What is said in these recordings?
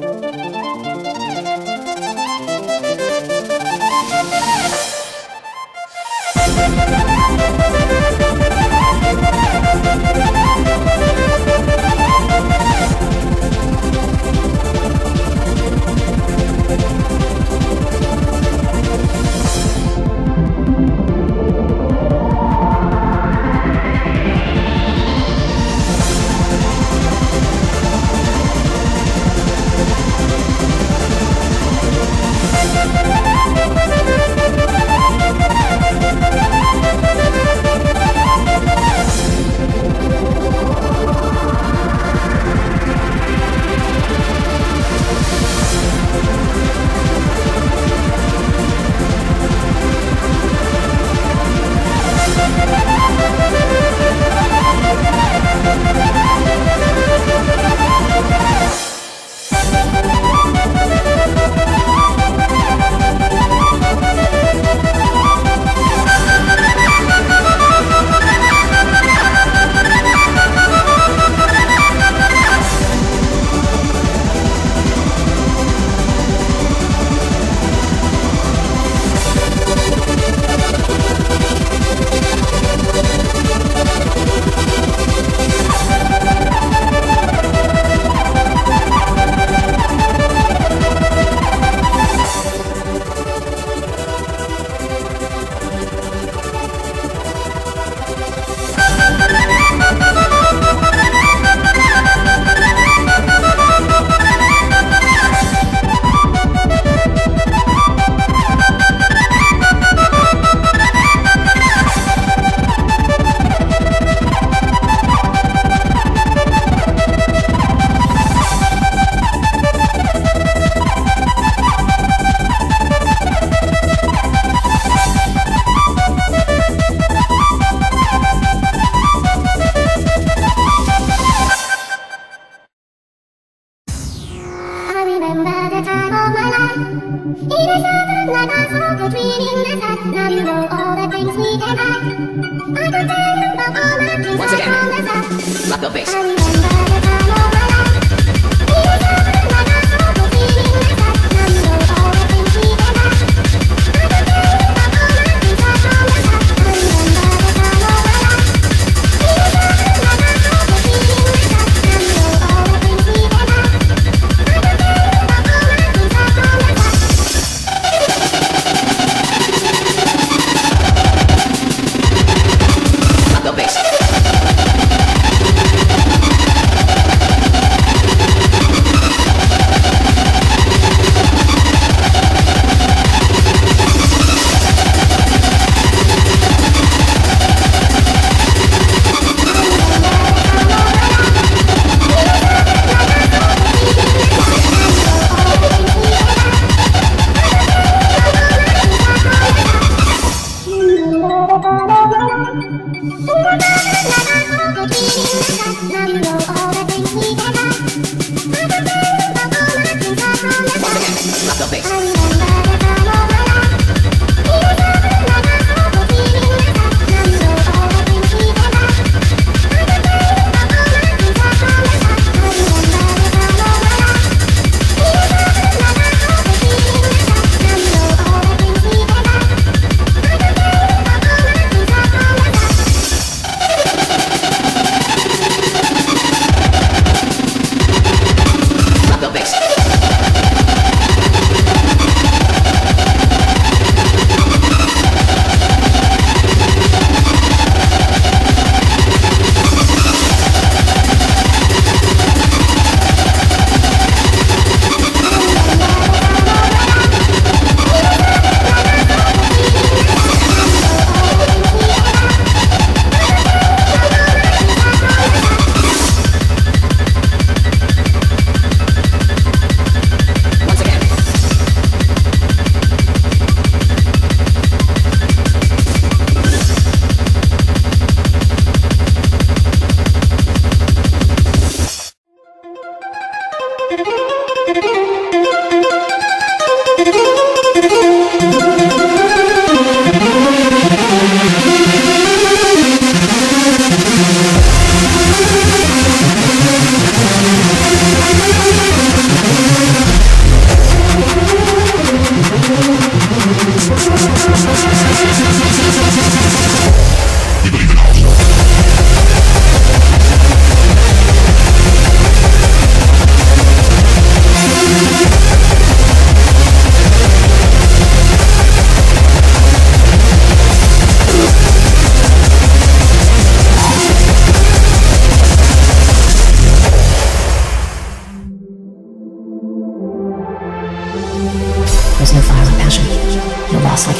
Música Rock the bass.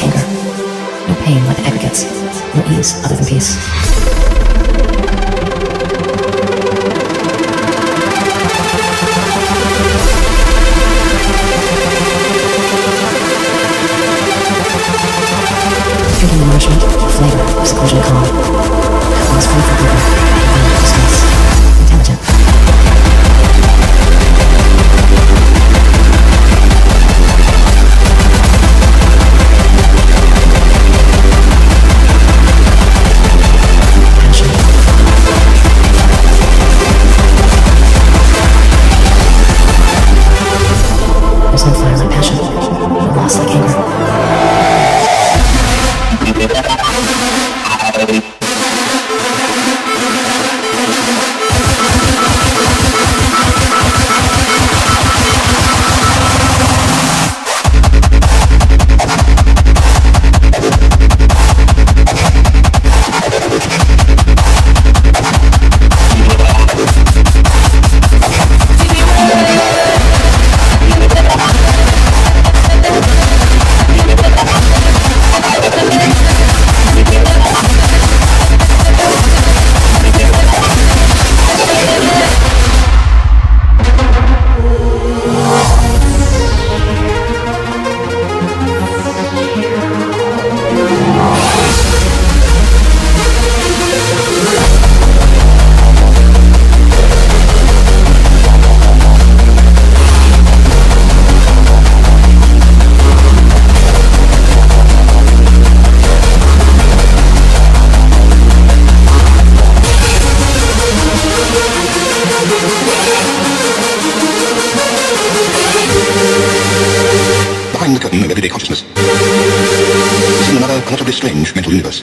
anger, no pain like aggregates, no ease other than peace. Freedom of nourishment, flavor, seclusion, calm. That was free from Behind the curtain of everyday consciousness. It's in another unutterably strange mental universe.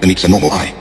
Than meets a normal eye.